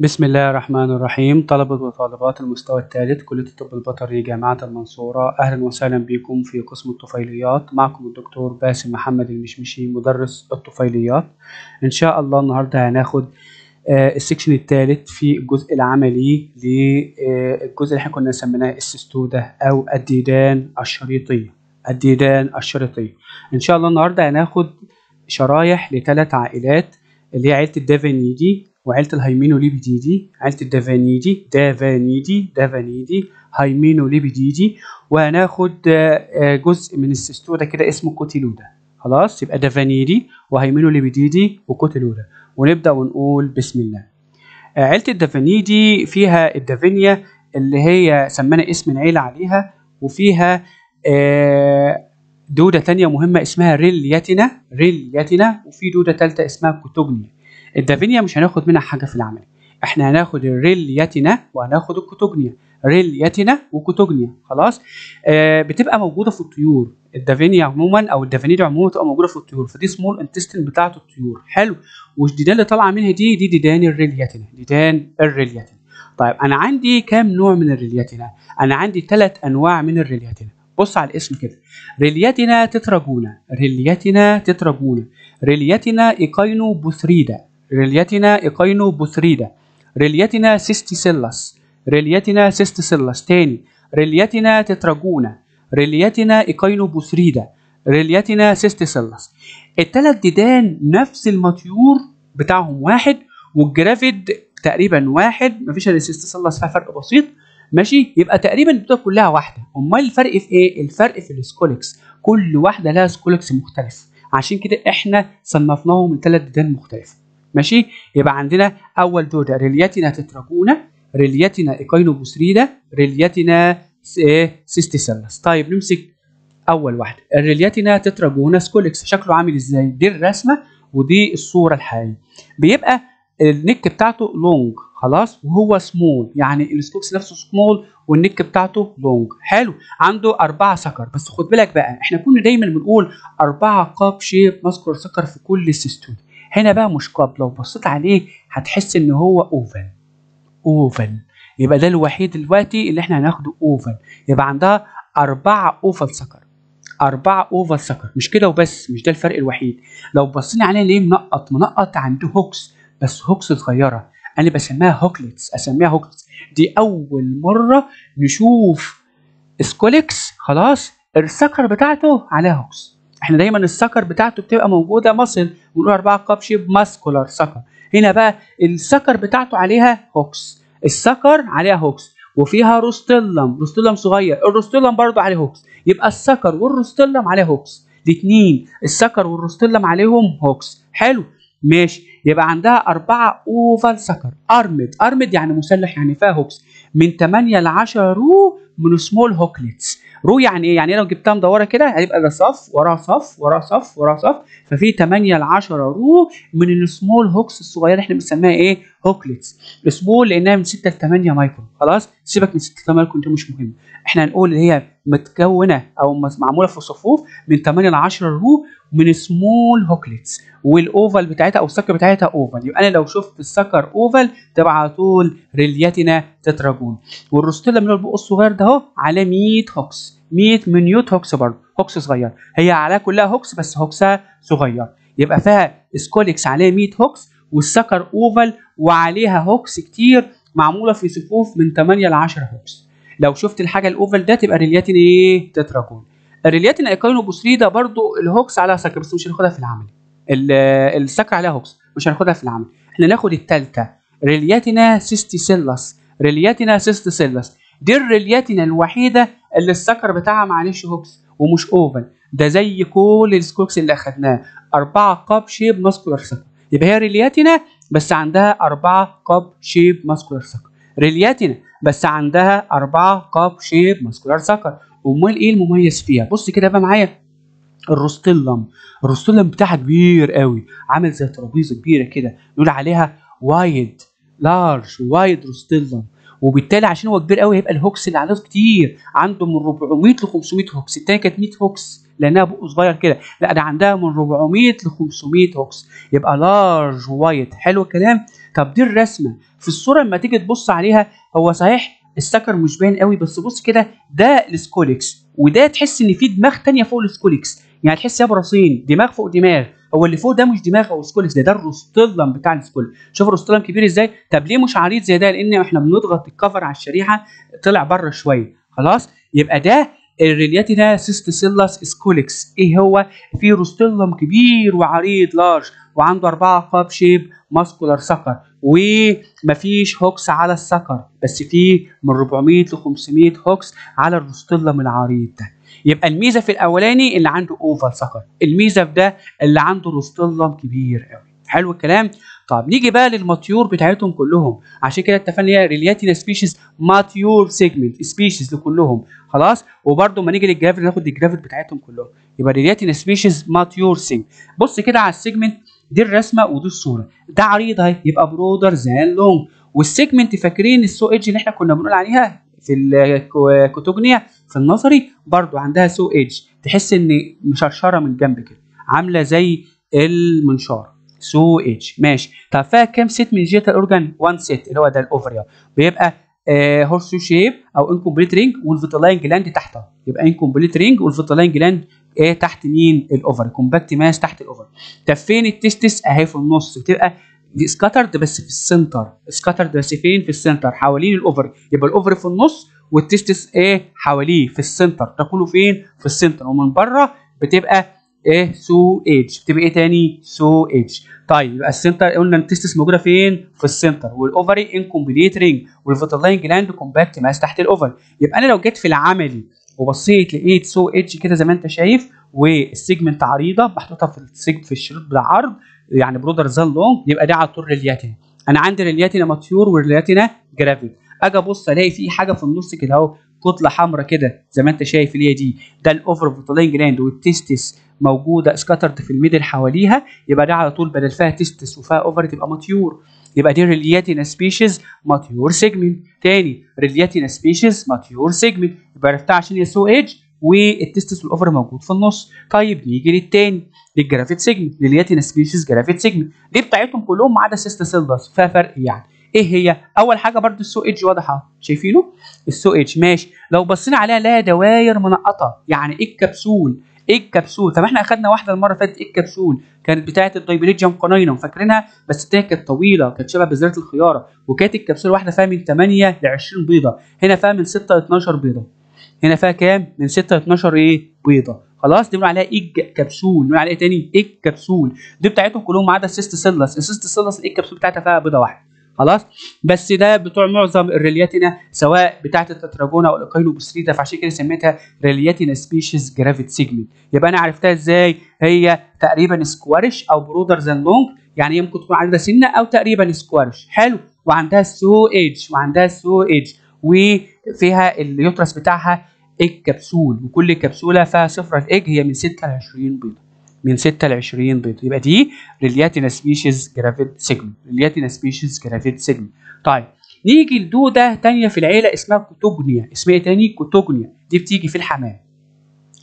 بسم الله الرحمن الرحيم. طلبة وطالبات المستوى الثالث كلية الطب البيطري جامعة المنصورة. أهلا وسهلا بكم في قسم الطفيليات. معكم الدكتور باسم محمد المشمشي مدرس الطفيليات. إن شاء الله النهاردة هناخد آه، السكشن الثالث في الجزء العملي للجزء اللي إحنا كنا سميناه السستودة أو الديدان الشريطية الديدان الشريطية إن شاء الله النهاردة هناخد شرايح لثلاث عائلات اللي هي عيلة الدافانيدي وعيلة الهيمينوليبيديدي عيلة الدافانيدي دافانيدي دافانيدي هيمينوليبيديدي وهناخد آه، آه، جزء من السستودة كده اسمه كوتيلودا. خلاص؟ يبقى دافانيدي وهيمينوليبيديدي وكوتيلودا. ونبدأ ونقول بسم الله. آه، عيلة الدافانيدي فيها الدافينيا اللي هي سمانا اسم العيلة عليها وفيها دودة تانية مهمة اسمها Raillietina. Raillietina. وفي دودة تالتة اسمها Cotugnia. ال Davainea مش هناخد منها حاجة في العملي. إحنا هناخد ال Raillietina وهناخد ال Cotugnia. Raillietina و Cotugnia. خلاص؟ آه بتبقى موجودة في الطيور. ال Davainea عموما أو ال Davaineidae عموما بتبقى موجودة في الطيور. فدي small intestine بتاعة الطيور. حلو. والديدان اللي طالعة منها دي دي ديدان ال Raillietina ديدان ال Raillietina طيب أنا عندي كام نوع من ال Raillietina أنا عندي ثلاث أنواع من ال Raillietina بص على الاسم كده. Raillietina tetragona Raillietina tetragona Raillietina echinobothrida. Raillietina echinobothrida. Raillietina cesticillus Raillietina cesticillus تاني Raillietina tetragona. Raillietina echinobothrida. Raillietina cesticillus التلات ديدان نفس ال mature بتاعهم واحد وال gravid تقريبا واحد. مفيش الا ال cesticillus فيها فرق بسيط. ماشي؟ يبقى تقريبا الدودة كلها واحدة. أمال الفرق في إيه؟ الفرق في ال scolex كل واحدة لها scolex مختلف. عشان كده إحنا صنفناهم لثلاث ديدان مختلفة. ماشي؟ يبقى عندنا أول دوده Raillietina tetragona Raillietina echinobothrida Raillietina cesticillus طيب نمسك أول واحدة. ال Raillietina tetragona scolex شكله عامل إزاي؟ دي الرسمة ودي الصورة الحقيقية. بيبقى ال neck بتاعته long خلاص؟ وهو small يعني ال scolex نفسه small وال neck بتاعته long حلو. عنده أربعة sucker. بس خد بالك بقى إحنا كنا دايما بنقول أربعة cup shape muscular sucker في كل ال cestode. هنا بقى مش cup لو بصيت عليه هتحس إن هو oval oval يبقى ده الوحيد دلوقتي اللي إحنا هناخده oval يبقى عندها أربعة oval sucker. أربعة oval sucker. مش كده وبس مش ده الفرق الوحيد. لو بصينا عليه ليه منقط؟ منقط عنده hooks بس hooks صغيرة. أنا بسميها hooklets أسميها hooklets دي أول مرة نشوف scolex خلاص ال sucker بتاعته عليها hooks. إحنا دايما ال sucker بتاعته بتبقى موجودة muscle ونقول أربعة cup shape muscular sucker. هنا بقى ال sucker بتاعته عليها hooks ال sucker عليها hooks وفيها rostellum rostellum صغير. ال rostellum برضه عليه hooks يبقى ال sucker وال rostellum عليه hooks الاثنين ال sucker وال rostellum عليهم hooks حلو. ماشي. يبقى عندها أربعة oval sucker. armed armed يعني مسلح يعني فيها hooks من 8 ل 10 row من small hooklets row يعني إيه؟ يعني لو جبتها مدورة كده هيبقى ده صف وراه صف وراه صف وراه صف ففي 8 ل 10 row من ال small hooks الصغيرة إحنا بنسميها إيه؟ hooklets ال small لانها من 6 ل 8 مايكرون خلاص؟ سيبك من 6 ل 8 مايكرون دي مش مهم. إحنا هنقول اللي هي متكونة أو معمولة في صفوف من 8 ل 10 row من small hooklets وال oval بتاعتها أو ال sucker بتاعتها oval يبقى أنا لو شفت ال sucker oval تبقى على طول Raillietina tetragona. وال rostellum البق الصغير ده أهو على 100 hooks. 100 minute hooks برضه. hooks صغير. هي عليها كلها hooks بس hooks ها صغير. يبقى فيها scolex عليها 100 hooks وال sucker oval وعليها hooks كتير معمولة في صفوف من 8 ل 10 hooks. لو شفت الحاجة ال oval ده تبقى Raillietina إيه؟ tetragona ال Raillietina echinobothrida برضو ال hooks عليها sucker بس مش هناخدها في العملي. ال sucker عليها hooks مش هناخدها في العملي. إحنا ناخد الثالثه Raillietina cesticillus Raillietina cesticillus دي ال Raillietina الوحيدة اللي ال sucker بتاعها معليهوش hooks ومش oval. ده زي كل ال scolex اللي أخدناه. أربعة cup shape muscular sucker. يبقى هي Raillietina بس عندها أربعة cup shape muscular sucker. Raillietina بس عندها أربعة cup shape muscular sucker. أمال إيه المميز فيها؟ بص كده بقى معايا. ال rostellum. ال rostellum بتاعها كبير قوي. عامل زي ترابيزة كبيرة كده. نقول عليها wide large wide rostellum. وبالتالي عشان هو كبير قوي هيبقى ال hooks اللي عليه كتير. عنده من 400 ل 500 hooks. التاني كانت 100 hooks. لأنها بقه صغير كده. لا ده عندها من 400 ل 500 hooks. يبقى large wide حلو الكلام. طب دي الرسمة. في الصورة لما تيجي تبص عليها هو صحيح ال sucker مش باين قوي بس بص كده ده ال scolex. وده تحس إن في دماغ تانية فوق ال scolex. يعني تحس يا براسين دماغ فوق دماغ. هو اللي فوق ده مش دماغ أو scolex ده ده ال rostellum بتاع ال scolex. شوف ال rostellum كبير إزاي؟ طب ليه مش عريض زي ده؟ لأن إحنا بنضغط ال cover على الشريحة طلع بره شوية. خلاص؟ يبقى ده ال Raillietina cesticillus scolex إيه هو؟ في rostellum كبير وعريض large وعنده أربعة cup shape muscular sucker. ومفيش hooks على ال sucker بس في من 400 ل 500 hooks على ال rostellum العريض ده. يبقى الميزة في الأولاني اللي عنده oval sucker. الميزة في ده اللي عنده rostellum كبير قوي حلو الكلام؟ طب نيجي بقى لل mature بتاعتهم كلهم. عشان كده اتفقنا هي Raillietina species mature segment species لكلهم. خلاص؟ وبرده ما نيجي لل gravid ناخد ال gravid بتاعتهم كلهم. يبقى Raillietina species mature seg بص كده على ال segment دي الرسمه ودي الصورة ده عريض اهي يبقى broader than long وال segment فاكرين ال saw edge اللي إحنا كنا بنقول عليها في ال Cotugnia في النظري برضو عندها saw edge تحس إن مشرشرة من جنب كده. عاملة زي المنشار. saw edge ماشي. طب فيها كام set من genital organ 1 set اللي هو ده ال ovary بيبقى آه horseshoe shape أو incomplete ring وال vitelline gland تحتها. يبقى incomplete ring وال vitelline gland إيه تحت مين؟ ال ovary compact mass تحت ال ovary طب فين ال testes أهي في النص. بتبقى دي scattered بس في ال center scattered بس فين؟ في ال center حوالين ال ovary يبقى ال ovary في النص وال testes إيه حواليه في ال center تكونوا فين؟ في ال center ومن بره بتبقى إيه saw edge بتبقى إيه تاني؟ saw edge طيب يبقى ال center قلنا ال testes موجودة فين؟ في السنتر والاوفري انكمبليت رينج والفيتالاين جلاند كومباكت ماس تحت الاوفر يبقى أنا لو جيت في العملي وبصيت لقيت saw edge كده زي ما انت شايف وال segment عريضة محطوطة في ال seg في الشريط بالعرض يعني broader than long يبقى دي على طول Raillietina. أنا عندي Raillietina mature و Raillietina gravid أجي أبص ألاقي في حاجة في النص كده أهو كتلة حمراء كده زي ما انت شايف اللي هي دي. ده ال ovary vitelline gland وال testes موجودة scattered في ال middle حواليها يبقى ده على طول بدل فيها testes وفيها ovary تبقى mature. يبقى دي Raillietina species mature segment تاني Raillietina species mature segment يبقى عرفتها عشان هي saw edge وال testes وال ovary موجود في النص. طيب نيجي للتاني لل gravid segment Raillietina species gravid segment دي بتاعتهم كلهم ما عدا cesticillus فيها فرق يعني. إيه هي؟ أول حاجة برضو ال saw edge واضحة. شايفينه؟ ال saw edge ماشي. لو بصينا عليها لها دواير منقطة. يعني إيه ال capsule؟ ال capsule؟ طب إحنا أخدنا واحدة المرة اللي فاتت إيه الكبسول؟ كانت بتاعه ال Dipylidium caninum فاكرينها؟ بس كانت طويلة كانت شبه بذره الخيارة وكانت الكبسول واحدة فيها من 8 ل 20 بيضة هنا فيها من 6 ل 12 بيضة هنا فيها كام؟ من 6 ل 12 إيه؟ بيضة. خلاص دي بنقول عليها egg capsule بنقول عليها إيه تاني؟ egg capsule دي بتاعتهم كلهم ما عدا ال cesticillus ال cesticillus ال egg capsule بتاعتها فيها بيضة واحدة؟ خلاص؟ بس ده بتوع معظم ال Raillietina سواء بتاعه ال tetragona أو ال echinobothrida فعشان كده سميتها Raillietina species gravid segment. يبقى أنا عرفتها إزاي؟ هي تقريبا squarish أو broader than long يعني هي ممكن تكون عريضه سنة أو تقريبا squarish. حلو. وعندها saw edge وعندها saw edge وفيها ال uterus بتاعها egg capsule وكل كبسوله فيها صفر الايج هي من 6 ل 20 بيضة. من 6 ل 20 بيض. يبقى دي Raillietina species gravid segment Raillietina species gravid segment طيب نيجي لدوده ثانية في العيلة اسمها Cotugnia. اسمها إيه تاني؟ Cotugnia. دي بتيجي في الحمام.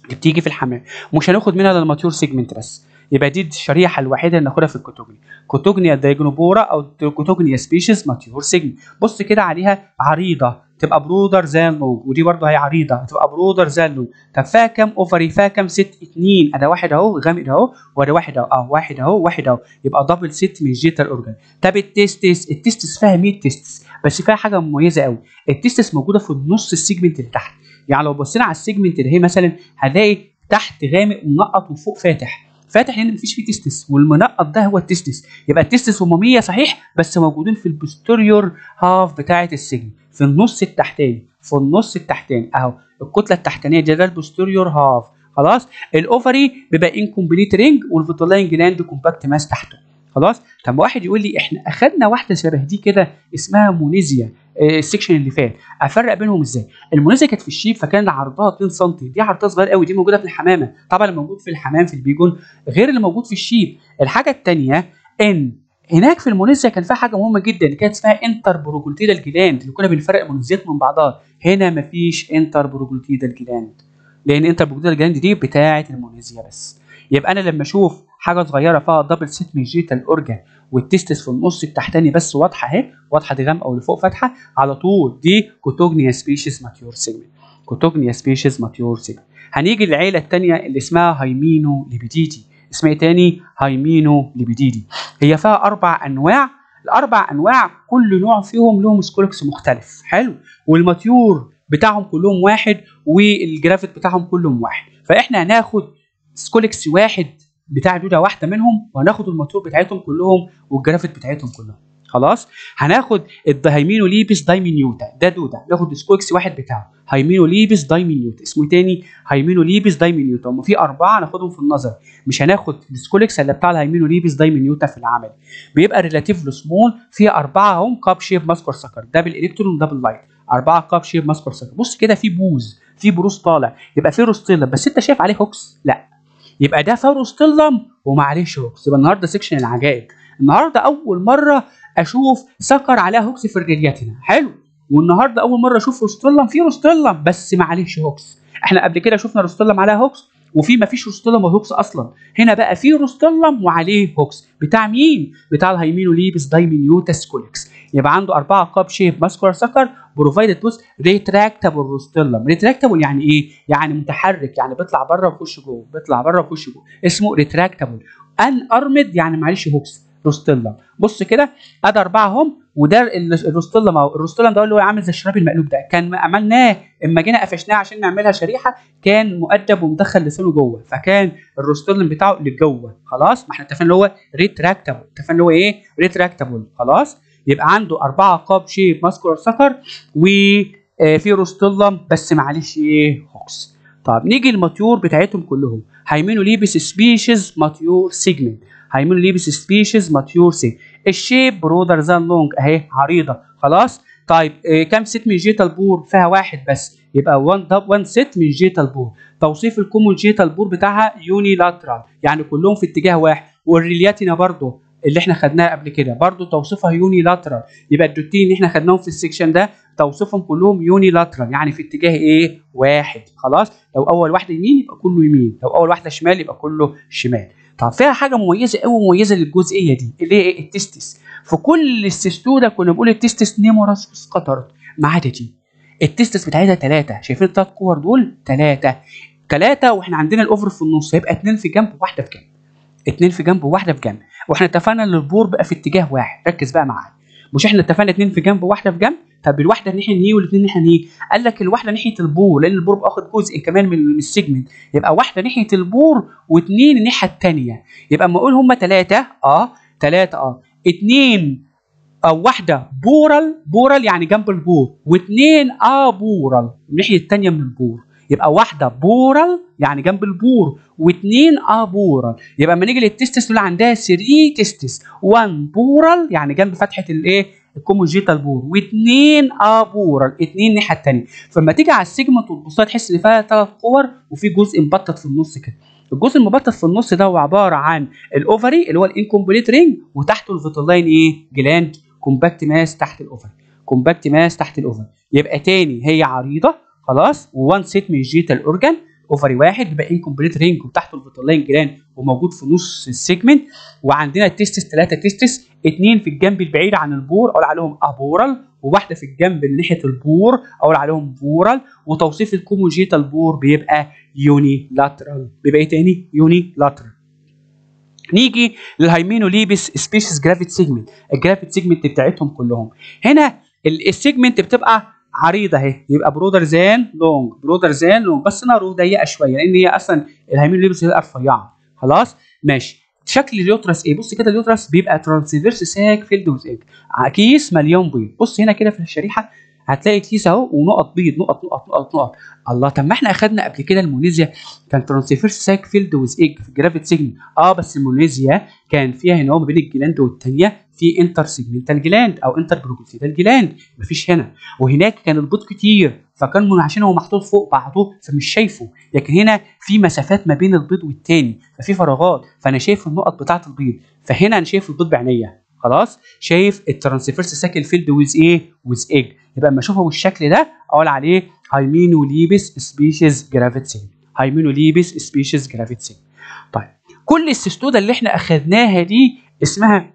دي بتيجي في الحمام. مش هناخد منها ال mature segment بس. يبقى دي الشريحة الوحيدة اللي ناخدها في ال Cotugnia. Cotugnia digonopora أو Cotugnia species mature segment بص كده عليها عريضة. تبقى broader than long ودي برضه هي عريضة تبقى broader than long طب فيها كام ovary فيها كام set؟ اتنين. أنا واحد أهو غامق أهو وده واحد أهو. آه واحد أهو واحد أهو. يبقى double set من genital organ طب ال testes ال testes فيها 100 testes بس فيها حاجة مميزة قوي ال testes موجودة في النص ال segment اللي تحت. يعني لو بصينا على ال segment اللي هي مثلا هنلاقي تحت غامق منقط وفوق فاتح. فاتح لأن مفيش فيه testes. والمنقط ده هو ال testes. يبقى ال testes 100 صحيح بس موجودين في ال posterior half بتاعة ال segment. في النص التحتاني في النص التحتاني. أهو الكتلة التحتانية دي ده ال posterior half خلاص؟ ال ovary بيبقى incomplete ring وال vitelline gland compact mass تحته. خلاص؟ طب واحد يقول لي إحنا أخدنا واحدة شبه دي كده اسمها Moniezia ال section اللي فات. أفرق بينهم إزاي؟ ال Moniezia كانت في ال sheep فكان عرضها 2 سم دي عرضها صغير قوي دي موجودة في الحمامة. طبعا اللي موجود في الحمام في ال pigeon غير اللي موجود في ال sheep. الحاجة الثانية إن هناك في ال Moniezia كان فيها حاجة مهمة جدا كانت اسمها inter proglottidal gland اللي كنا بنفرق ال Moniezia ات من بعضها. هنا مفيش inter proglottidal gland لأن inter proglottidal gland دي بتاعة ال Moniezia بس. يبقى أنا لما أشوف حاجة صغيرة فيها double set من genital organ وال testes في النص التحتاني بس واضحة أهي واضحة دي غامقة واللي فوق فاتحة على طول دي Cotugnia species mature segment Cotugnia species mature segment هنيجي للعيلة الثانية اللي اسمها Hymenolepididae. اسمها إيه تاني؟ Hymenolepididae. هي فيها أربع أنواع. الأربع أنواع كل نوع فيهم لهم scolex مختلف. حلو. وال mature بتاعهم كلهم واحد وال gravid بتاعهم كلهم واحد. فإحنا هناخد scolex واحد بتاع دوده واحدة منهم وهناخد ال mature بتاعتهم كلهم وال gravid بتاعتهم كلهم. خلاص؟ هناخد ال Hymenolepis diminuta ده دوده ناخد scolex واحد بتاعه Hymenolepis diminuta. اسمه تاني؟ Hymenolepis diminuta. هم في أربعة هناخدهم في النظري. مش هناخد ال scolex اللي بتاع ال Hymenolepis diminuta في العملي. بيبقى relatively small في أربعة هم cup shape muscular sucker double electron و double light أربعة cup shape muscular sucker. بص كده في بوز في بروز طالع. يبقى في rostellum بس أنت شايف عليه hooks؟ لا. يبقى ده في rostellum ومعلهوش hooks يبقى النهارده section العجائب. النهارده أول مرة أشوف sucker عليها hooks في ال Raillietina حلو. والنهارده أول مرة أشوف rostellum في rostellum بس معلهوش hooks إحنا قبل كده شفنا rostellum عليها hooks وفي ما فيش rostellum و hooks أصلا. هنا بقى في rostellum وعليه hooks. بتاع مين؟ بتاع ال Hymenolepis diminuta scolex. يبقى عنده أربعة cup shape muscular sucker provided. بص retractable rostellum retractable يعني إيه؟ يعني متحرك يعني بيطلع بره ويخش جوه بيطلع بره ويخش جوه. اسمه retractable unarmed يعني معلهوش hooks. rostellum بص كده أدي اربعه هم وده ال rostellum اهو ال rostellum ده اللي هو عامل زي الشراب المقلوب ده. كان عملناه اما جينا قفشناه عشان نعملها شريحة كان مؤدب ومدخل لسانه جوه. فكان ال rostellum بتاعه لجوه خلاص؟ ما إحنا اتفقنا اللي هو retractable اتفقنا اللي هو إيه؟ retractable خلاص؟ يبقى عنده أربعة cup shape muscular sucker وفي rostellum بس معلهوش إيه؟ hooks طب نيجي ال mature بتاعتهم كلهم. Hymenolepis species mature segment Hymenolepis species mature segment ال shape broader than long اهي عريضه خلاص؟ طيب إيه كام set من genital pore فيها واحد بس. يبقى 1 دب 1 set من genital pore توصيف ال common genital pore بتاعها unilateral يعني كلهم في اتجاه واحد. وال Raillietina برضه اللي إحنا خدناها قبل كده. برضو توصيفها unilateral يبقى الدودتين اللي إحنا خدناهم في ال section ده توصيفهم كلهم unilateral يعني في اتجاه إيه واحد. خلاص؟ لو أول واحدة يمين يبقى كله يمين. لو أول واحدة شمال يبقى كله شمال. طب فيها حاجة مميزة قوي مميزه للجزئية دي اللي هي إيه؟ ال testes. في كل ال Cestoda كنا بنقول ال testes numerous كترت ما عدا دي. ال testes بتاعتها ثلاثة شايفين الثلاث كور دول؟ ثلاثة ثلاثة وإحنا عندنا ال ovary في النص هيبقى اثنين في جنب وواحدة في جنب. اتنين في جنب وواحدة في جنب. وإحنا اتفقنا إن ال pore بقى في اتجاه واحد. ركز بقى معايا. مش إحنا اتفقنا اتنين في جنب وواحدة في جنب؟ طب الواحدة ناحية انهي والاثنين ناحية انهي قال لك الواحدة ناحية ال pore لأن ال pore باخد جزء كمان من ال segment يبقى واحدة ناحية ال pore واثنين الناحية الثانية يبقى أما أقول هم ثلاثة آه ثلاثة آه. اثنين أو واحدة poral poral يعني جنب ال pore. واثنين aporal. الناحية الثانية من ال pore. يبقى واحدة poral يعني جنب ال pore واثنين aporal. يبقى لما نيجي لل testes اللي عندها 3 testes. 1 poral يعني جنب فتحة الإيه؟ ال common genital pore. واثنين aporal اثنين الناحية الثانية فلما تيجي على ال segment وتبص تحس إن فيها ثلاث كور وفي جزء مبطط في النص كده. الجزء المبطط في النص ده هو عبارة عن ال ovary اللي هو ال incomplete ring وتحته ال vitelline إيه؟ gland compact mass تحت ال ovary. compact mass تحت ال ovary. يبقى تاني هي عريضة خلاص one set من ال genital organ ovary واحد يبقى incomplete ring وتحته ال vitelline gland وموجود في نص ال segment وعندنا ال testes ثلاثة testes اثنين في الجنب البعيد عن ال pore أقول عليهم aporal وواحدة في الجنب اللي ناحية ال pore أقول عليهم poral وتوصيف ال common genital pore بيبقى unilateral بيبقى إيه تاني؟ unilateral نيجي لل Hymenolepis species gravid segment ال gravid segment بتاعتهم كلهم. هنا ال segment بتبقى عريضة اهي يبقى broader than long broader than long بس narrow ضيقه شوية لأن هي أصلا ال Hymenolepis هي رفيعه خلاص؟ ماشي. شكل ال uterus إيه؟ بص كده ال uterus بيبقى transverse sac filled with egg كيس مليون بيض. بص هنا كده في الشريحة هتلاقي كيس اهو ونقط بيض نقط نقط نقط نقط. الله طب ما إحنا أخدنا قبل كده ال Moniezia كان transverse sac filled with egg في gravid segment آه بس ال Moniezia كان فيها هنا ما بين ال gland والثانيه في inter segmental gland أو inter proglottidal gland مفيش هنا. وهناك كان البيض كتير فكان من عشان هو محطوط فوق بعضه فمش شايفه. لكن هنا في مسافات ما بين البيض والتاني ففي فراغات. فأنا شايف النقط بتاعة البيض. فهنا أنا شايف البيض بعينيا خلاص؟ شايف ال transverse sac filled with إيه with egg يبقى اما أشوفه بالشكل ده أقول عليه Hymenolepis species gravid segment Hymenolepis species gravid segment طيب كل ال cestoda اللي إحنا أخذناها دي اسمها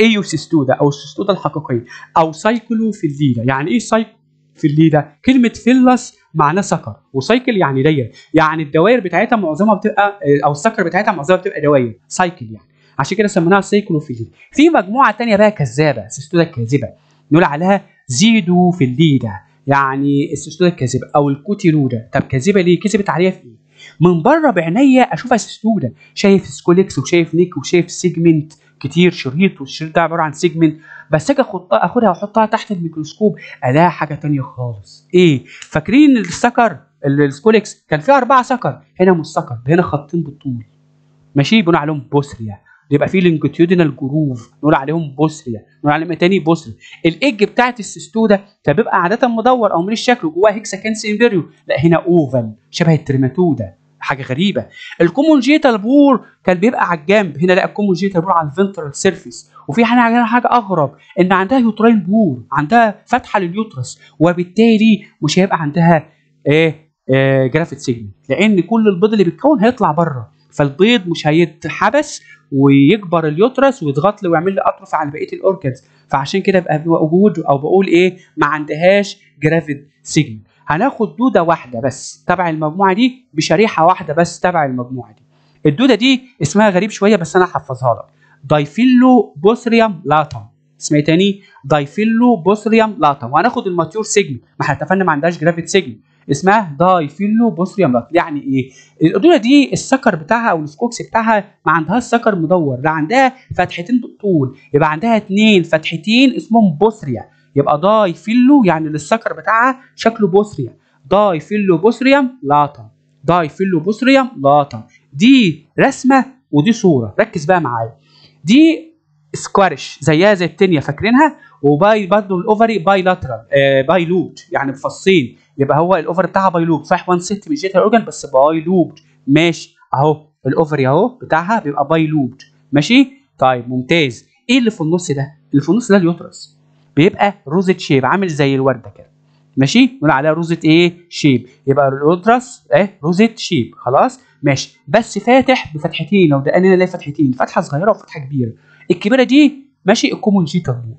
eucestoda أو ال cestoda الحقيقية أو cyclophyllidea يعني إيه cyclophyllidea كلمة phyllous معناه sucker و cycle يعني دايرة. يعني الدوائر بتاعتها معظمها بتبقى أو ال sucker بتاعتها معظمها بتبقى دواير cycle يعني. عشان كده سميناها cyclophyllidea في مجموعة تانية بقى كذابة ال cestoda الكاذبة. نقول عليها pseudophyllidea. يعني ال cestoda الكاذبة أو ال cotyloda. طب كاذبة ليه؟ كذبت عليها في إيه؟ من بره بعينيا أشوفها cestoda. شايف scolex وشايف neck وشايف segment كتير. شريط والشريط ده عبارة عن segment. بس أجي أخدها وأحطها تحت الميكروسكوب الاقيها حاجة تانية خالص. إيه؟ فاكرين ال sucker؟ ال scolex؟ كان فيها أربعة sucker. هنا مش sucker هنا خطين بالطول. ماشي؟ بنقول عليهم bothria. يبقى في longitudinal groove نقول عليهم bothria نقول عليهم تاني؟ bothria. ال egg بتاعت ال cestoda كان بيبقى عادة مدور أو من الشكل وجواه hexacanth embryo لا هنا oval شبه ال trematoda حاجة غريبة. ال common genital pore كان بيبقى على الجنب هنا لا ال common genital pore على ال ventral surface وفي حاجة حاجة أغرب إن عندها uterine pore عندها فتحة لل uterus وبالتالي مش هيبقى عندها إيه آه gravid segment لأن كل البيض اللي بيتكون هيطلع بره. فالبيض مش هيتحبس ويكبر ال uterus ويضغط له ويعمل لي atrophy على بقية ال organs فعشان كده بقى موجود أو بقول إيه ما عندهاش gravid segment هناخد دودة واحدة بس تبع المجموعة دي بشريحة واحدة بس تبع المجموعة دي. الدودة دي اسمها غريب شوية بس أنا هحفظها لك. Diphyllobothrium latum اسمها تاني؟ Diphyllobothrium latum وهناخد ال mature segment ما إحنا اتفقنا ما عندهاش gravid segment اسمها Diphyllobothrium latum يعني إيه؟ الدوده دي ال sucker بتاعها أو ال scolex بتاعها ما عندهاش sucker مدور لا عندها فتحتين بالطول يبقى عندها اثنين فتحتين اسمهم bothria. يبقى diphyllo يعني ال sucker بتاعها شكله bothria. Diphyllobothrium latum Diphyllobothrium latum دي رسمة ودي صورة. ركز بقى معايا. دي squarish زيها زي التانية فاكرينها؟ و bi برضه ال ovary bilateral آه bilobed يعني بفصين. يبقى هو ال ovary بتاعها bilobed صحيح 1 set من genital organ بس bilobed ماشي. أهو ال ovary أهو بتاعها بيبقى bilobed ماشي؟ طيب ممتاز. إيه اللي في النص ده؟ اللي في النص ده ال uterus. بيبقى rosette shape عامل زي الوردة كده. ماشي؟ نقول عليها rosette إيه؟ shape يبقى ال uterus إيه؟ rosette shape خلاص؟ ماشي. بس فاتح بفتحتين. لو ده أنا الاقي فتحتين. فتحة صغيرة وفتحة كبيرة. الكبيرة دي ماشي الكومونجيتال بور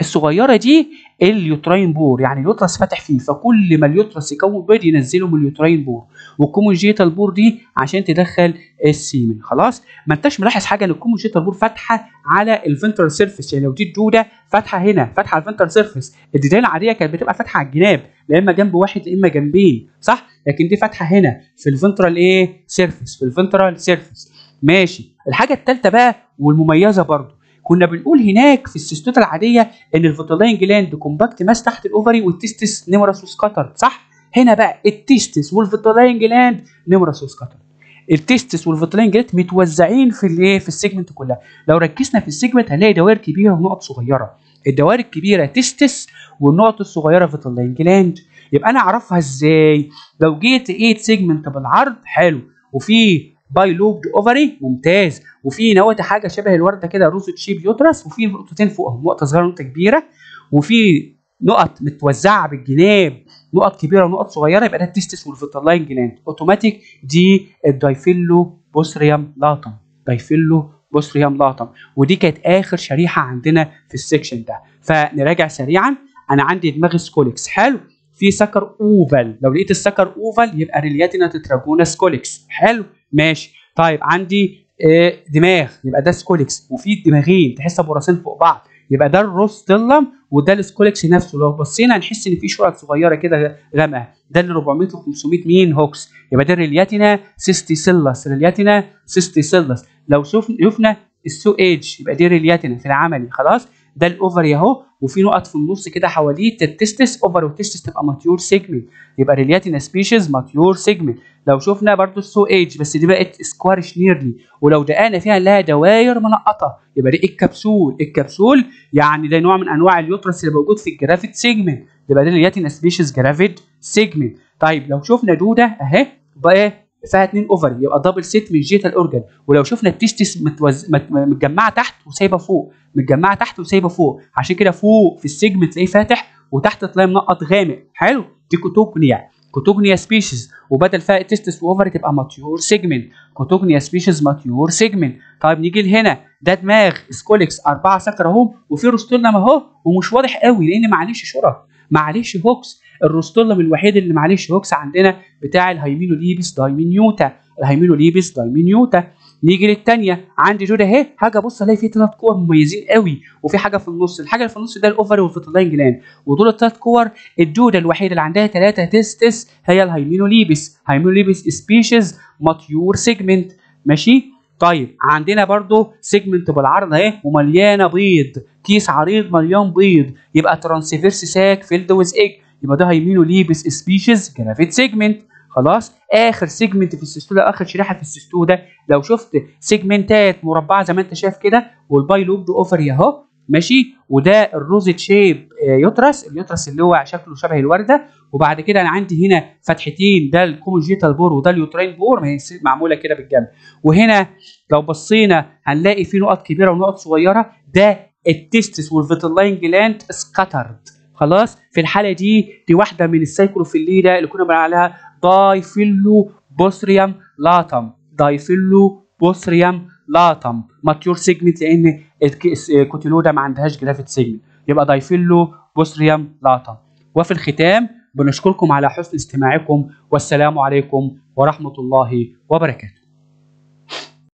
الصغيرة دي اليوتراين بور يعني اليوترس فاتح فيه فكل ما ال uterus يكون بيض ينزله من ال uterine pore. وال common genital pore دي عشان تدخل ال semen خلاص؟ ما انتش ملاحظ حاجة إن ال common genital pore فاتحة على ال ventral surface يعني لو دي الدوده فاتحة هنا فاتحة على ال ventral surface الديدان العادية كانت بتبقى فاتحة على الجناب لا إما جنب واحد لا إما جنبين صح؟ لكن دي فاتحة هنا في ال ventral إيه؟ surface في ال ventral surface ماشي. الحاجة الثالثه بقى والمميزة برضو. كنا بنقول هناك في ال cestoda العادية إن ال vitelline gland compact mass تحت ال ovary وال testes numerous و scattered صح؟ هنا بقى التستس والفيتولاين جلاند نيموراس وسكاتر التستس والفيتولاين جلاند متوزعين في الايه في ال segment كلها. لو ركزنا في ال segment هنلاقي دوائر كبيرة ونقط صغيرة. الدوائر الكبيرة testes والنقط الصغيرة vitelline gland. يبقى أنا أعرفها إزاي؟ لو جيت لقيت segment بالعرض حلو. وفي bilobed ovary ممتاز. وفي نواة حاجة شبه الوردة كده rosette shape uterus وفي نقطتين فوقهم نقطة صغيرة ونقطة كبيرة. وفي نقط متوزعة بالجناب نقط كبيرة ونقط صغيرة يبقى ده ال testes وال vitelline gland automatic دي ال Diphyllobothrium latum Diphyllobothrium latum ودي كانت آخر شريحة عندنا في ال section ده. فنراجع سريعا. أنا عندي دماغ scolex حلو. في sucker oval لو لقيت ال sucker oval يبقى Raillietina tetragona scolex حلو. ماشي. طيب عندي آه دماغ. يبقى ده scolex. وفي دماغين. تحسها براسين فوق بعض. يبقى ده ال rostellum وده ال scolex نفسه. لو بصينا هنحس إن في شقق صغيرة كده غامقه ده اللي 400 و 500 مين؟ hooks. يبقى ده Raillietina cesticillus. Raillietina cesticillus. لو شفنا ال saw edge يبقى دي Raillietina في العملي. خلاص؟ ده ال ovary اهو وفي نقط في النص كده حواليه. ال testes ovary وال testes تبقى mature segment. يبقى Raillietina species mature segment. لو شفنا برضو السو ايج بس دي بقت squarish nearly ولو دققنا فيها لها دواير منقطه يبقى دي ال capsule. ال capsule يعني ده نوع من أنواع ال uterus اللي موجود في ال gravid segment يبقى دي Raillietina species gravid segment طيب لو شفنا دودة أهي. بقى فيها اتنين ovary يبقى double set من genital organ ولو شفنا ال testes متوز... مت... متجمعة تحت وسايبة فوق. متجمعة تحت وسايبة فوق. عشان كده فوق في ال segment تلاقيه فاتح وتحت تلاقيه منقط غامق. حلو؟ دي Cotugnia Cotugnia species وبدل فيها testes و ovary تبقى mature segment Cotugnia species mature segment طيب نيجي لهنا. ده دماغ scolex أربعة sucker أهو. وفي rostellum اهو ومش واضح قوي لأن معلش شرط. معلش hooks ال rostellum الوحيد اللي معلش hooks عندنا بتاع ال Hymenolepis diminuta. ال Hymenolepis diminuta. نيجي للثانيه عندي دودة اهي. حاجة بص الاقي فيه ثلاث كور مميزين قوي. وفي حاجة في النص. الحاجة اللي في النص ده ال ovary وال vitelline gland ودول الثلاث كور الدودة الوحيدة اللي عندها ثلاثة testes هي ال Hymenolepis Hymenolepis species mature segment ماشي؟ طيب عندنا برضو segment بالعرض اهي ومليانة بيض. كيس عريض مليان بيض. يبقى transverse sac filled with egg يبقى ده Hymenolepis species gravid segment خلاص؟ آخر segment في ال Cestoda آخر شريحة في ال Cestoda لو شفت segment ات مربعة زي ما أنت شايف كده وال bilobed ovary أهو. ماشي؟ وده ال rosette shape uterus. ال uterus اللي هو شكله شبه الوردة. وبعد كده أنا عندي هنا فتحتين ده ال common genital pore وده ال uterine pore. معمولة كده بالجنب. وهنا لو بصينا هنلاقي في نقط كبيرة ونقط صغيرة. ده ال testes وال vitelline gland scattered خلاص؟ في الحالة دي دي واحدة من ال Pseudophyllidea اللي كنا بنقول عليها Diphyllobothrium latum Diphyllobothrium latum mature segment لأن ال Cotyloda ما عندهاش gravid segment يبقى Diphyllobothrium latum وفي الختام بنشكركم على حسن استماعكم والسلام عليكم ورحمة الله وبركاته.